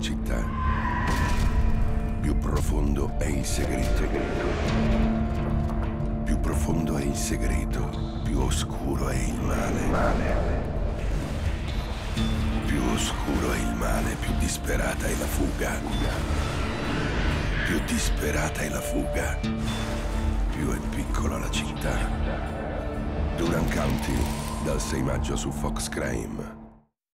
città, più profondo è il segreto. Più profondo è il segreto, più oscuro è il male. Più oscuro è il male, più disperata è la fuga. Più disperata è la fuga, più è piccola la città. Duran County, dal 6 maggio su Fox Crime.